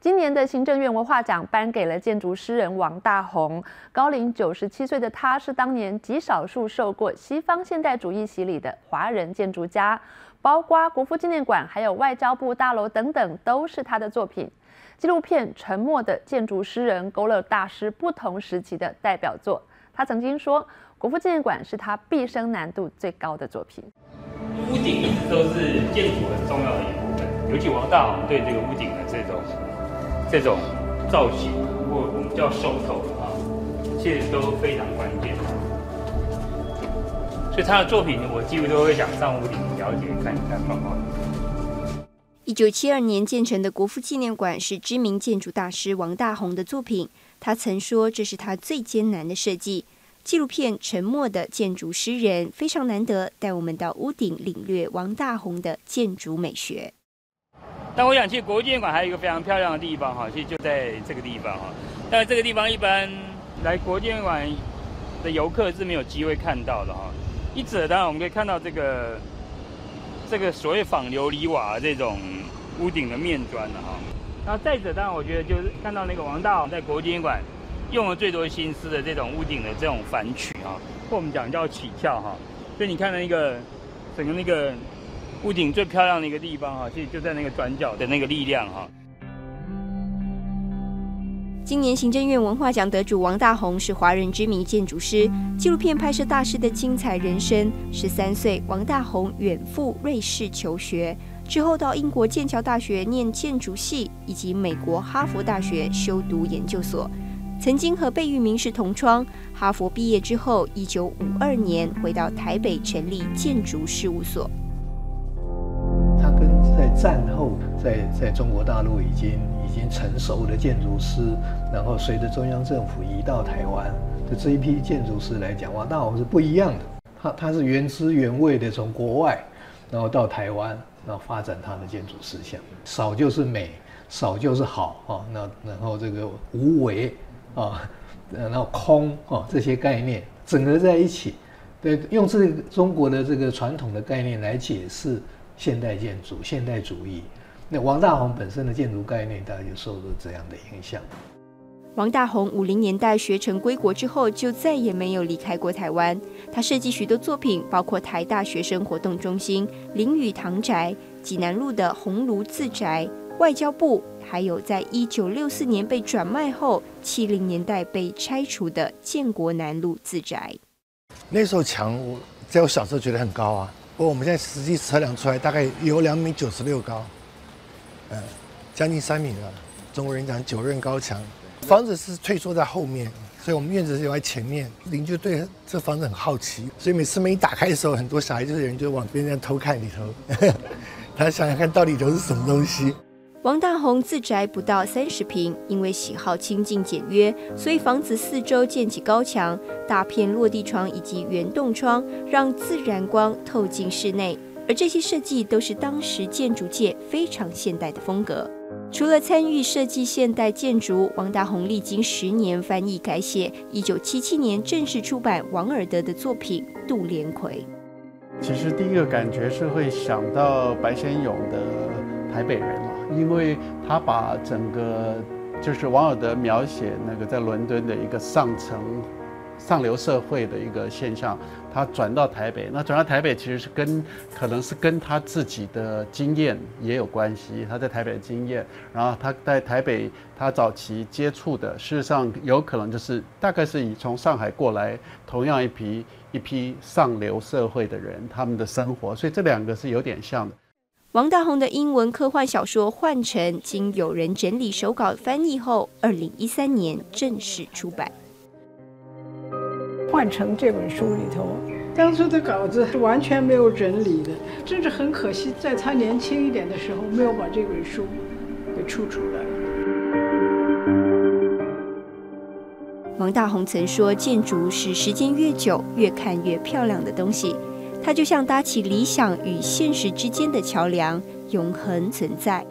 今年的行政院文化奖颁给了建筑诗人王大闳。高龄九十七岁的他，是当年极少数受过西方现代主义洗礼的华人建筑家，包括国父纪念馆、还有外交部大楼等等，都是他的作品。纪录片《沉默的建筑诗人》勾勒大师不同时期的代表作。他曾经说，国父纪念馆是他毕生难度最高的作品。屋顶一直都是建筑很重要的一部分，尤其王大闳对这个屋顶的这种。这种造型，或我们叫手头啊，其实都非常关键。所以他的作品，我几乎都会想上屋顶了解看一看、状况。一九七二年建成的国父纪念馆是知名建筑大师王大闳的作品。他曾说，这是他最艰难的设计。纪录片《沉默的建筑诗人》非常难得，带我们到屋顶领略王大闳的建筑美学。但我想去国纪念馆还有一个非常漂亮的地方哈，其实就在这个地方哈。但这个地方一般来国纪念馆的游客是没有机会看到的哈。一者当然我们可以看到这个这个所谓仿琉璃瓦这种屋顶的面砖的哈。然后再者当然我觉得就是看到那个王大在国纪念馆用了最多心思的这种屋顶的这种反曲哈，或我们讲叫起翘哈。所以你看到那个整个那个。屋顶最漂亮的一个地方哈，其实就在那个转角的那个力量哈。今年行政院文化奖得主王大闳是华人知名建筑师，纪录片拍摄大师的精彩人生。十三岁，王大闳远赴瑞士求学，之后到英国剑桥大学念建筑系，以及美国哈佛大学修读研究所。曾经和贝聿铭是同窗。哈佛毕业之后，一九五二年回到台北成立建筑事务所。战后，在在中国大陆已经已经成熟的建筑师，然后随着中央政府移到台湾的这一批建筑师来讲，王大闳是不一样的。他他是原汁原味的从国外，然后到台湾，然后发展他的建筑思想。少就是美，少就是好啊。那然后这个无为啊，然后空啊这些概念整合在一起，对，用这个中国的这个传统的概念来解释。现代建筑、现代主义，那王大闳本身的建筑概念，大概就受到这样的影响。王大闳五零年代学成归国之后，就再也没有离开过台湾。他设计许多作品，包括台大学生活动中心、林语堂宅、济南路的红炉自宅、外交部，还有在一九六四年被转卖后，七零年代被拆除的建国南路自宅。那时候墙，我在我小时候觉得很高啊。不过我们现在实际测量出来，大概有两米九十六高，呃，将近三米了。中国人讲九仞高墙，房子是退缩在后面，所以我们院子是在前面。邻居对这房子很好奇，所以每次门一打开的时候，很多小孩就是人就往边上偷看里头，他想想看到里头是什么东西。王大红自宅不到三十平，因为喜好清静简约，所以房子四周建起高墙、大片落地窗以及圆洞窗，让自然光透进室内。而这些设计都是当时建筑界非常现代的风格。除了参与设计现代建筑，王大红历经十年翻译改写，一九七七年正式出版王尔德的作品《杜连魁》。其实第一个感觉是会想到白先勇的《台北人》嘛。因为他把整个就是王尔德描写那个在伦敦的一个上层上流社会的一个现象，他转到台北，那转到台北其实是跟可能是跟他自己的经验也有关系，他在台北的经验，然后他在台北他早期接触的，事实上有可能就是大概是以从上海过来同样一批一批上流社会的人他们的生活，所以这两个是有点像的。王大闳的英文科幻小说《幻城》经有人整理手稿翻译后，二零一三年正式出版。《幻城》这本书里头，当初的稿子是完全没有整理的，真是很可惜，在他年轻一点的时候没有把这本书给出出来。王大闳曾说：“建筑是时间越久越看越漂亮的东西。”它就像搭起理想与现实之间的桥梁，永恒存在。